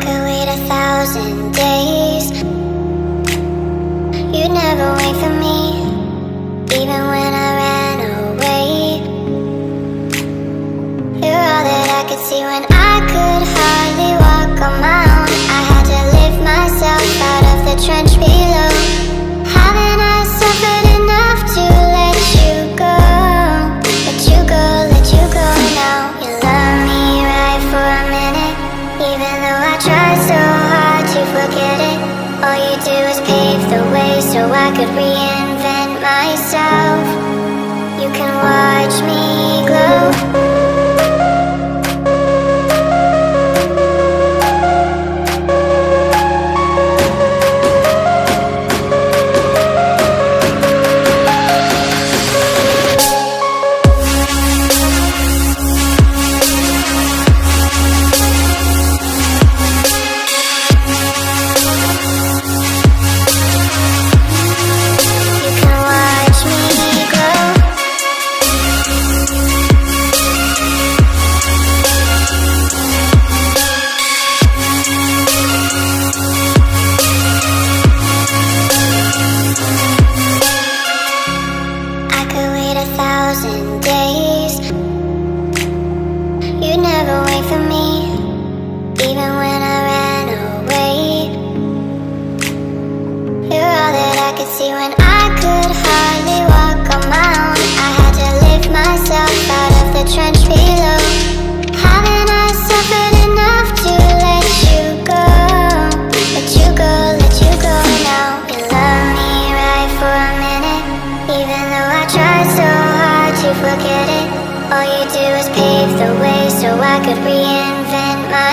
could wait a thousand days You'd never wait for me Even when I ran away You're all that I could see when I could hardly walk on my own. do pave the way so I could reinvent myself. You can watch me. forget it. All you do is pave the way so I could reinvent my